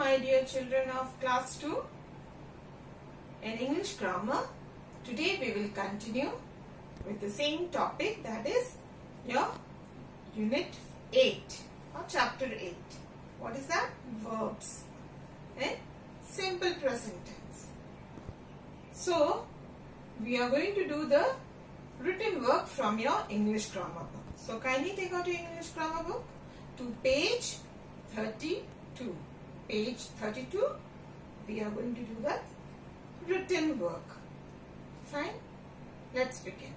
my dear children of class 2 in English grammar. Today we will continue with the same topic that is your unit 8 or chapter 8. What is that? Verbs in simple present tense. So we are going to do the written work from your English grammar book. So kindly take out your English grammar book to page 32. Page 32 we are going to do the written work. Fine? Let's begin.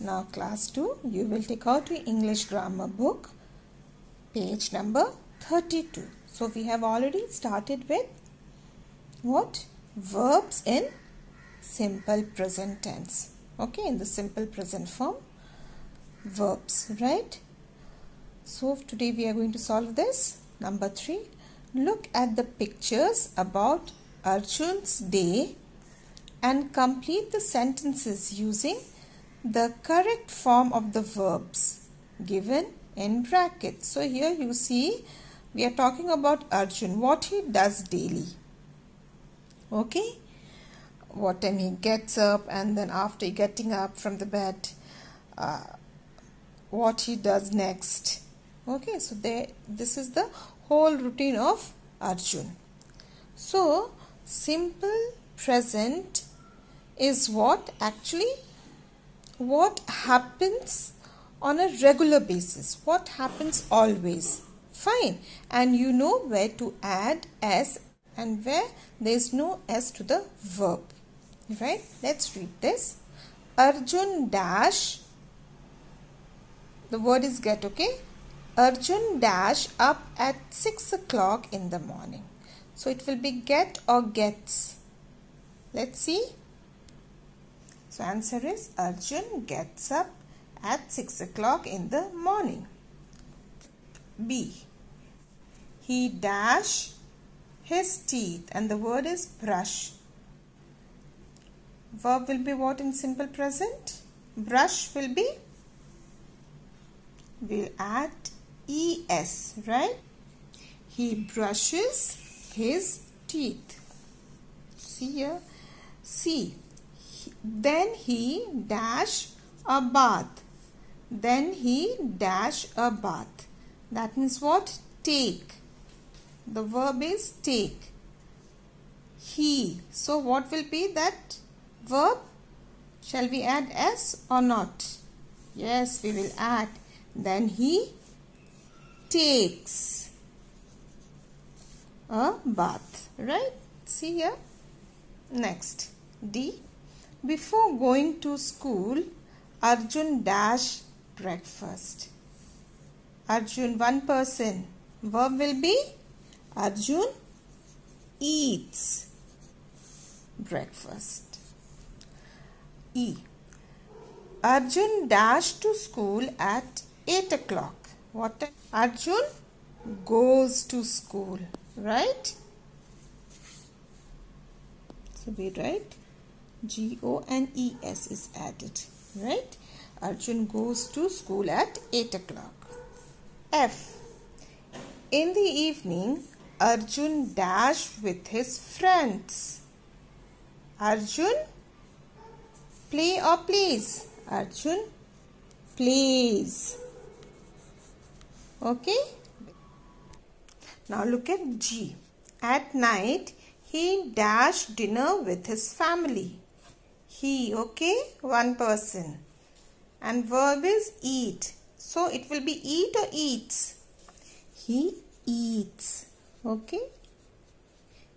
Now class 2 you will take out your English grammar book page number 32. So we have already started with what? Verbs in simple present tense. Okay, in the simple present form verbs, right? So today we are going to solve this. Number 3. Look at the pictures about Arjun's day and complete the sentences using the correct form of the verbs given in brackets. So here you see we are talking about Arjun, what he does daily. Okay? What time he gets up and then after getting up from the bed, uh, what he does next. Okay, so there, this is the whole routine of Arjun. So, simple present is what actually what happens on a regular basis. What happens always. Fine. And you know where to add s and where there is no s to the verb. Right? Let's read this. Arjun dash the word is get okay arjun dash up at 6 o'clock in the morning so it will be get or gets let's see so answer is arjun gets up at 6 o'clock in the morning. B. He dash his teeth and the word is brush. Verb will be what in simple present? Brush will be we'll add es, right? He brushes his teeth. See here. C. Then he dash a bath then he dash a bath. That means what? Take. The verb is take. He. So what will be that verb? Shall we add s or not? Yes, we will add. Then he takes a bath. Right? See here. Next. D. Before going to school, Arjun dash breakfast. Arjun, one person. Verb will be Arjun eats breakfast. E. Arjun dashed to school at 8 o'clock. What time? Arjun goes to school. Right? So we write G O N E S is added. Right? Arjun goes to school at 8 o'clock. F. In the evening, Arjun dash with his friends. Arjun play or please Arjun plays. Okay? Now look at G. At night, he dash dinner with his family. He, okay? One person and verb is eat. So it will be eat or eats. He eats. Okay.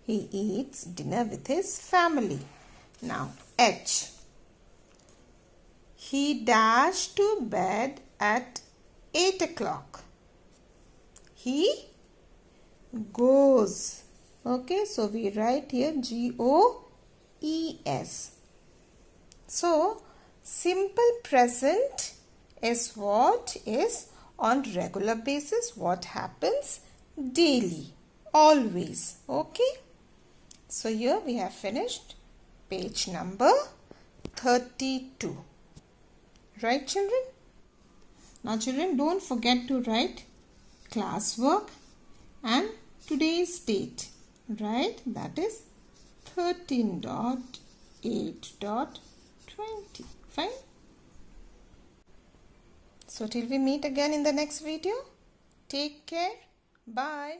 He eats dinner with his family. Now H. He dashed to bed at 8 o'clock. He goes. Okay, so we write here G O E S. So Simple present is what is on regular basis what happens daily always okay so here we have finished page number 32 right children now children don't forget to write classwork and today's date right? That is 13.8.20 fine? So till we meet again in the next video take care. Bye